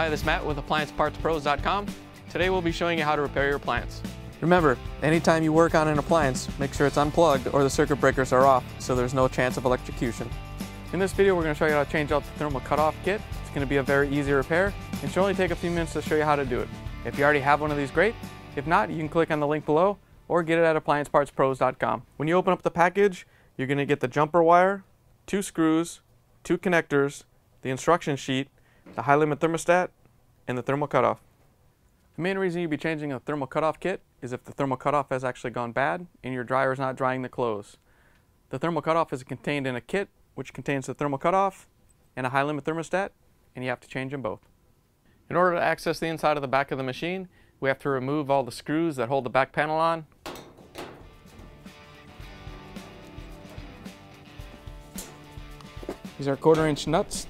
Hi, this is Matt with AppliancePartsPros.com. Today we'll be showing you how to repair your appliance. Remember, anytime you work on an appliance, make sure it's unplugged or the circuit breakers are off so there's no chance of electrocution. In this video, we're going to show you how to change out the thermal cutoff kit. It's going to be a very easy repair and should only take a few minutes to show you how to do it. If you already have one of these, great. If not, you can click on the link below or get it at AppliancePartsPros.com. When you open up the package, you're going to get the jumper wire, two screws, two connectors, the instruction sheet, the high limit thermostat, and the thermal cutoff. The main reason you'd be changing a thermal cutoff kit is if the thermal cutoff has actually gone bad and your dryer is not drying the clothes. The thermal cutoff is contained in a kit which contains the thermal cutoff and a high limit thermostat and you have to change them both. In order to access the inside of the back of the machine, we have to remove all the screws that hold the back panel on. These are quarter inch nuts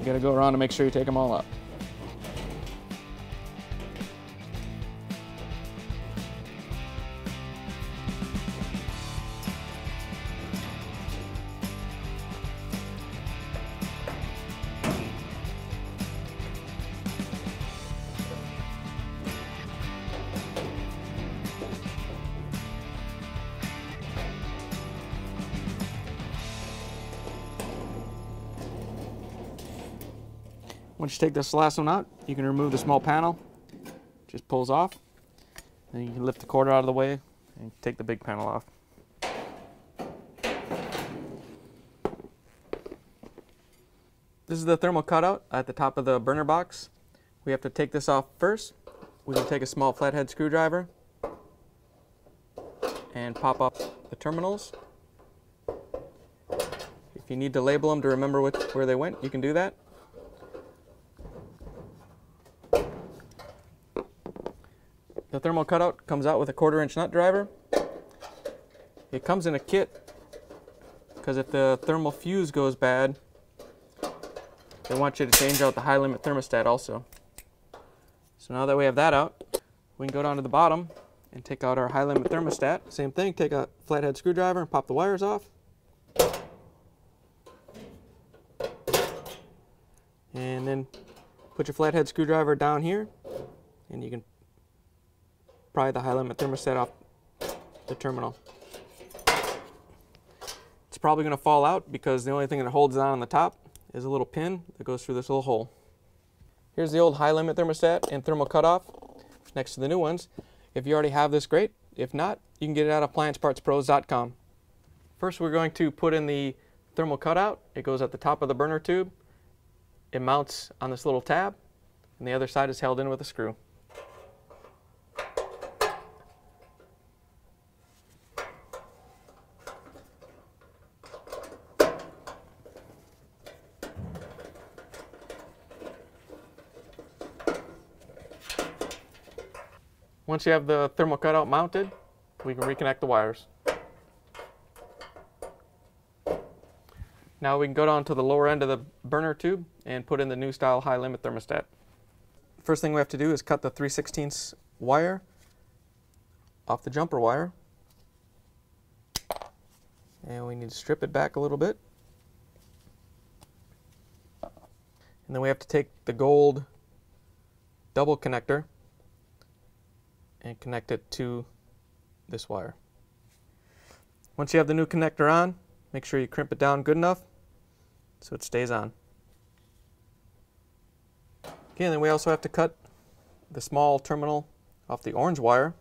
you gotta go around and make sure you take them all out. Once you take this last one out, you can remove the small panel. Just pulls off. Then you can lift the quarter out of the way and take the big panel off. This is the thermal cutout at the top of the burner box. We have to take this off first. We can take a small flathead screwdriver and pop off the terminals. If you need to label them to remember which, where they went, you can do that. The thermal cutout comes out with a quarter inch nut driver. It comes in a kit because if the thermal fuse goes bad, they want you to change out the high limit thermostat also. So now that we have that out, we can go down to the bottom and take out our high limit thermostat. Same thing, take a flathead screwdriver and pop the wires off. And then put your flathead screwdriver down here and you can pry the high limit thermostat off the terminal. It's probably going to fall out because the only thing that holds it on on the top is a little pin that goes through this little hole. Here's the old high limit thermostat and thermal cutoff next to the new ones. If you already have this, great. If not, you can get it at appliancepartspros.com. First, we're going to put in the thermal cutout. It goes at the top of the burner tube. It mounts on this little tab, and the other side is held in with a screw. Once you have the thermal cutout mounted, we can reconnect the wires. Now we can go down to the lower end of the burner tube and put in the new style high limit thermostat. First thing we have to do is cut the 3 16 wire off the jumper wire. And we need to strip it back a little bit. And then we have to take the gold double connector and connect it to this wire. Once you have the new connector on, make sure you crimp it down good enough so it stays on. Again, then we also have to cut the small terminal off the orange wire.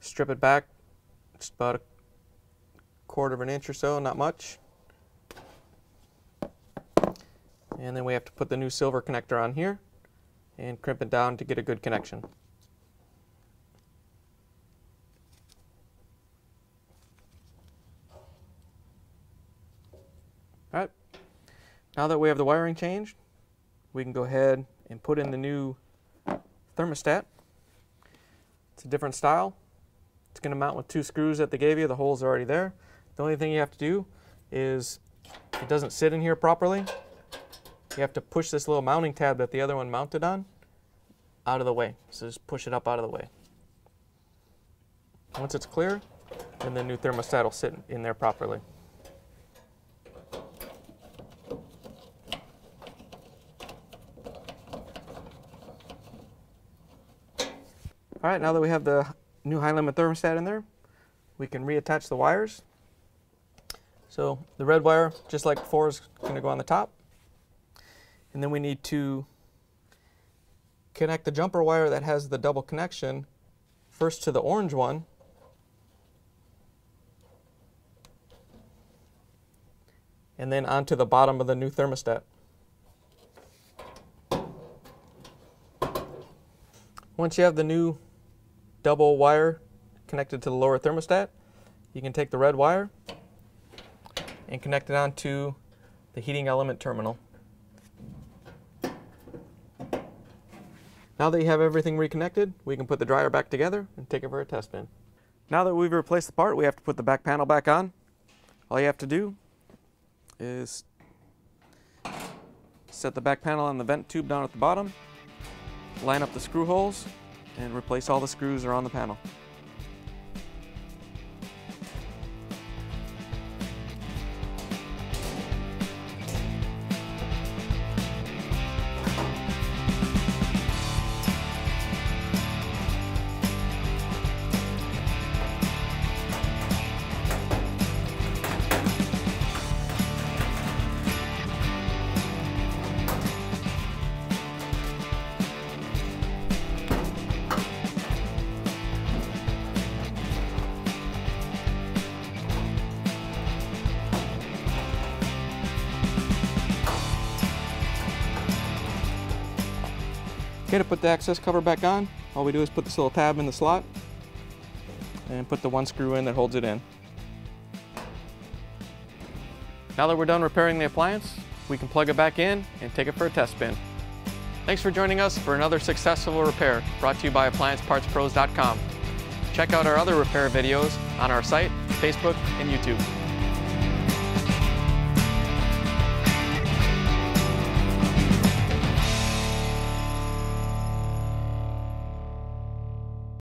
Strip it back just about a quarter of an inch or so, not much. And then we have to put the new silver connector on here and crimp it down to get a good connection. All right, now that we have the wiring changed, we can go ahead and put in the new thermostat. It's a different style. It's going to mount with two screws that they gave you. The holes are already there. The only thing you have to do is it doesn't sit in here properly you have to push this little mounting tab that the other one mounted on out of the way. So just push it up out of the way. Once it's clear, then the new thermostat will sit in there properly. All right, now that we have the new high limit thermostat in there, we can reattach the wires. So the red wire, just like before, is going to go on the top. And then we need to connect the jumper wire that has the double connection first to the orange one and then onto the bottom of the new thermostat. Once you have the new double wire connected to the lower thermostat, you can take the red wire and connect it onto the heating element terminal. Now that you have everything reconnected, we can put the dryer back together and take it for a test spin. Now that we've replaced the part, we have to put the back panel back on. All you have to do is set the back panel on the vent tube down at the bottom, line up the screw holes, and replace all the screws around the panel. Okay, to put the access cover back on, all we do is put this little tab in the slot and put the one screw in that holds it in. Now that we're done repairing the appliance, we can plug it back in and take it for a test spin. Thanks for joining us for another successful repair brought to you by AppliancePartsPros.com. Check out our other repair videos on our site, Facebook, and YouTube.